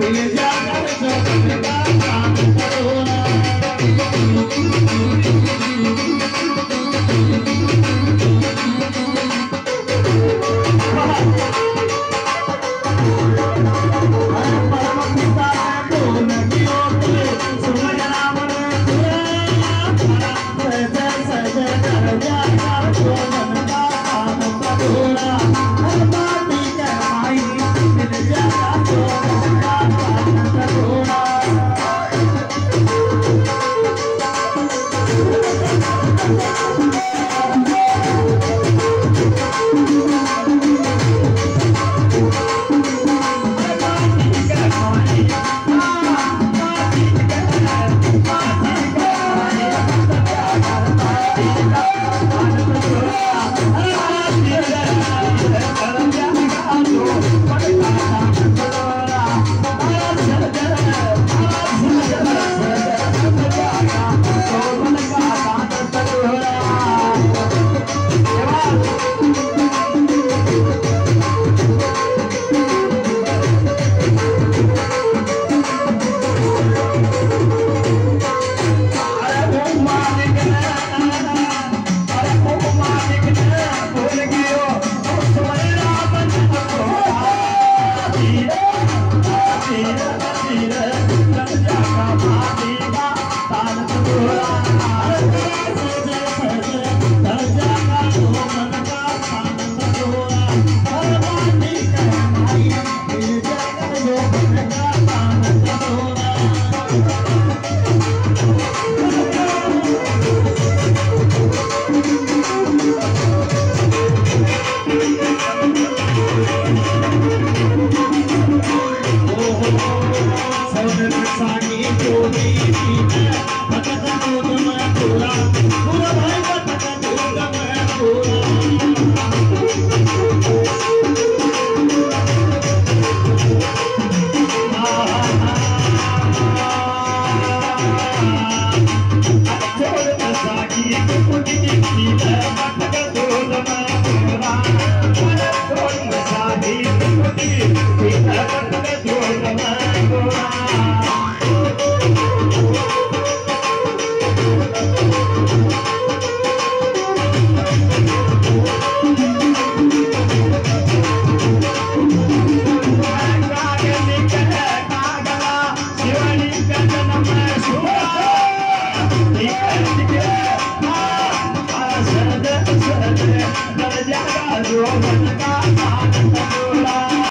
Ele já garante सानी चोरी भगत दूध मैं पूरा पूरा भाई भगत दूध मैं पूरा छोड़ सानी जो बनता